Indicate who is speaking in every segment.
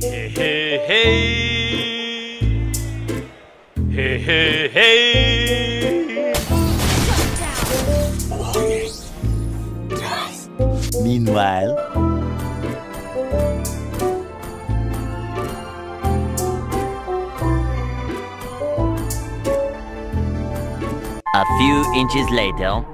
Speaker 1: Hey, hey, hey. Hey, hey, hey.
Speaker 2: Meanwhile, a few inches later.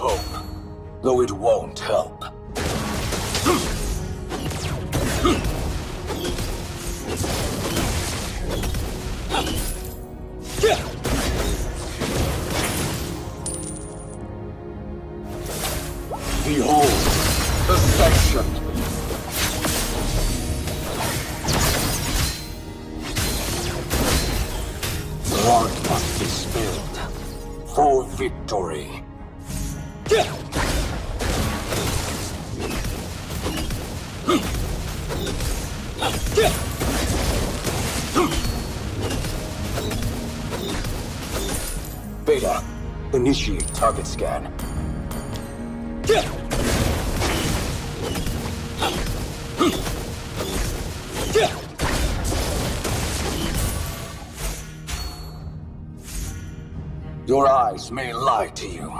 Speaker 3: Hope, though it won't help. Behold, ascension. Blood must be spilled for victory. Target scan. Your eyes may lie to you.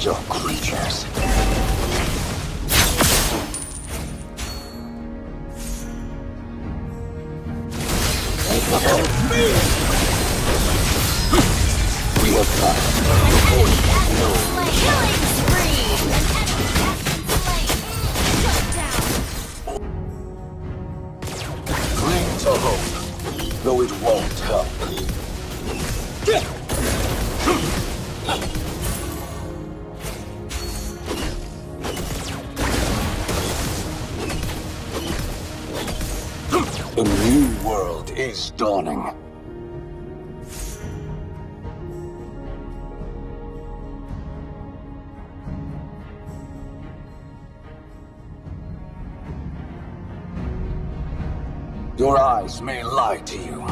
Speaker 3: Fragile creatures. We have A new world is dawning. Your eyes may lie to you.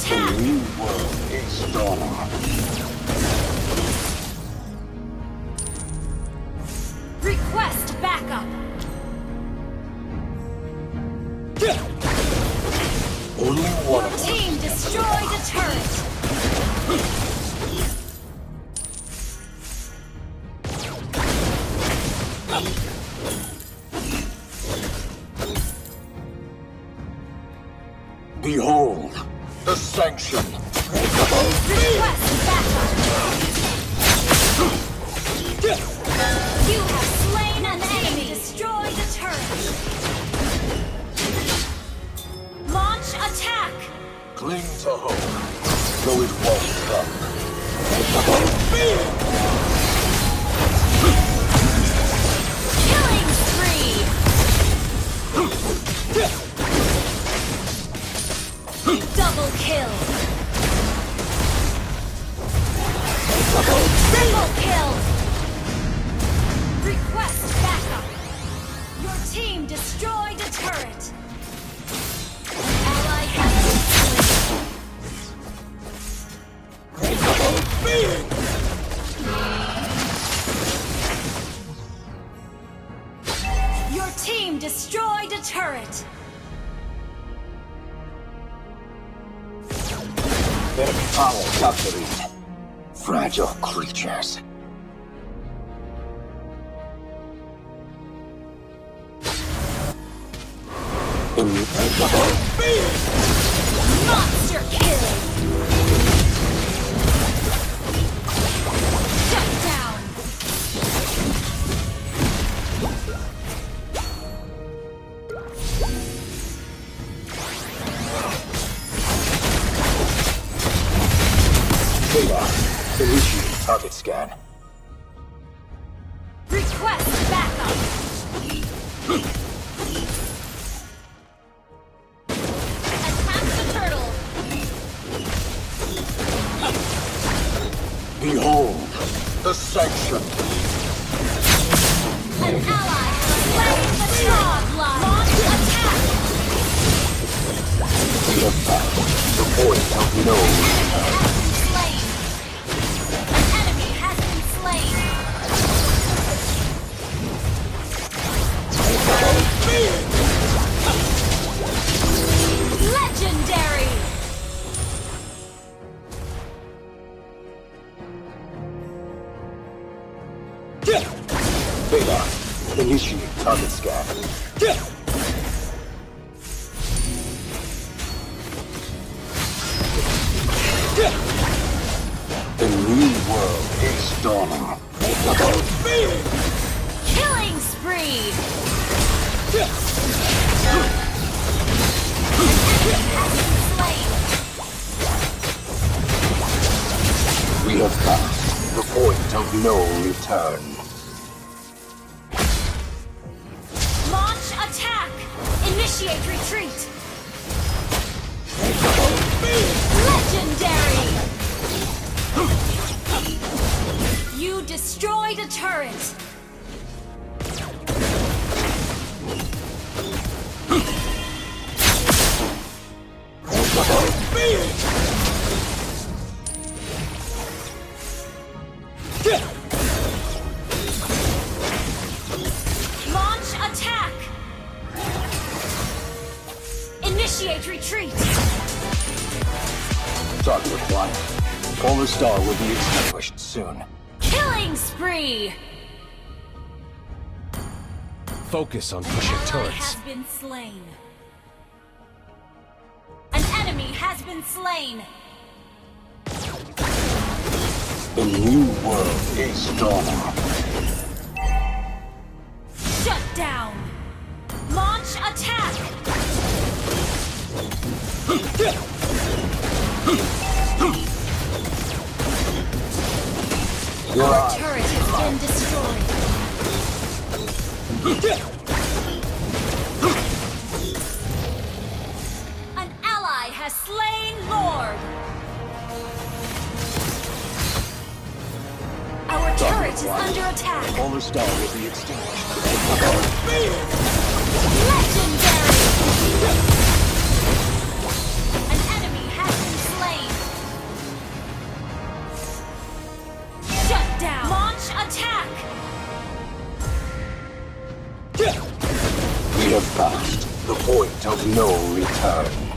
Speaker 4: Attack.
Speaker 3: New world is dawning.
Speaker 4: Request backup.
Speaker 3: Only one
Speaker 4: Your team destroyed a turret.
Speaker 3: Behold, the sanction.
Speaker 4: Request backup. You have slain an enemy. Destroyed a turret. Launch attack.
Speaker 3: Cling to hope, though it won't come.
Speaker 4: Your team destroyed a turret.
Speaker 3: Enemy power captured. Fragile creatures.
Speaker 4: Monster kill. The
Speaker 3: new world is dawning.
Speaker 4: Killing spree.
Speaker 3: We have passed the point of no return.
Speaker 4: Launch attack. Initiate retreat. Destroyed a turret. Launch attack! Initiate retreat!
Speaker 3: Target acquired. Polar Star will be extinguished soon.
Speaker 4: Killing spree!
Speaker 5: Focus on pushing
Speaker 4: Ally
Speaker 5: turrets.
Speaker 4: has been slain. An enemy has been slain.
Speaker 3: The new world is dawning.
Speaker 4: Shut down. Launch attack.
Speaker 3: Your.
Speaker 4: Turret has been destroyed. An ally has slain Lord. Our turret is under attack.
Speaker 3: Polar Star will be extinguished.
Speaker 4: Legendary!
Speaker 3: Have passed the point of no return.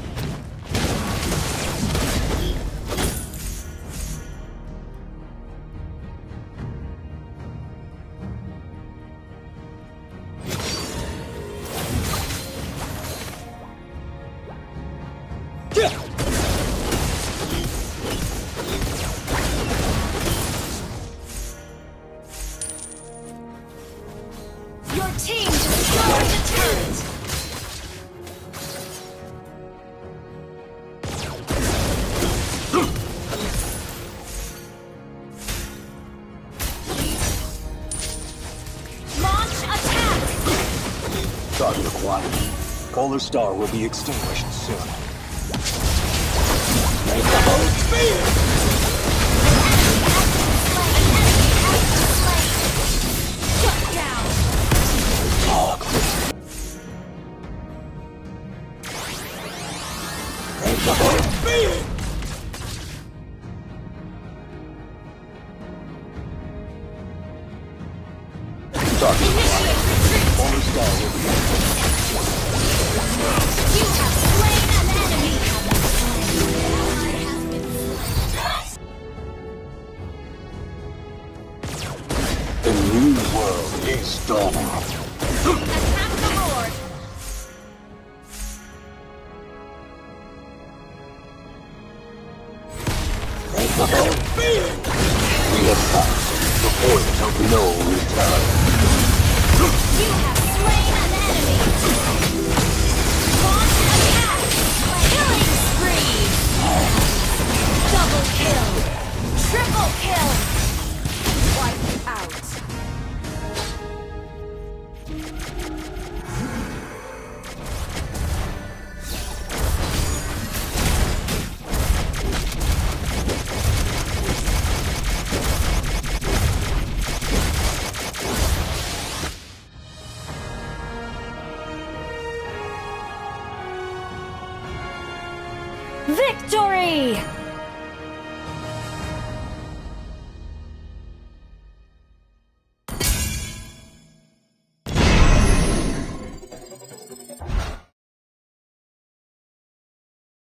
Speaker 4: Your team
Speaker 3: Star will be extinguished soon. World